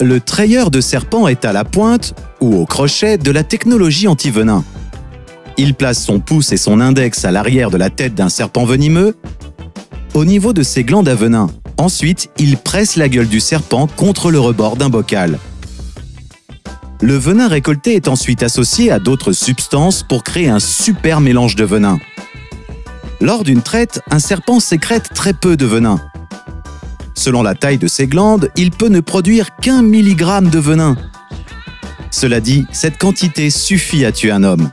le trayeur de serpent est à la pointe ou au crochet de la technologie anti-venin. Il place son pouce et son index à l'arrière de la tête d'un serpent venimeux, au niveau de ses glandes à venin. Ensuite, il presse la gueule du serpent contre le rebord d'un bocal. Le venin récolté est ensuite associé à d'autres substances pour créer un super mélange de venin. Lors d'une traite, un serpent sécrète très peu de venin. Selon la taille de ses glandes, il peut ne produire qu'un milligramme de venin. Cela dit, cette quantité suffit à tuer un homme.